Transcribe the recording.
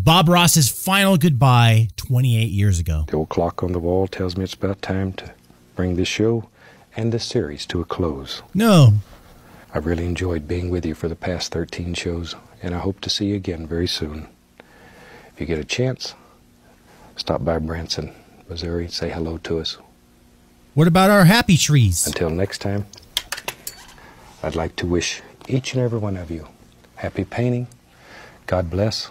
Bob Ross's final goodbye 28 years ago. The old clock on the wall tells me it's about time to bring this show and this series to a close. No. I've really enjoyed being with you for the past 13 shows, and I hope to see you again very soon. If you get a chance, stop by Branson, Missouri, say hello to us. What about our happy trees? Until next time, I'd like to wish each and every one of you happy painting, God bless,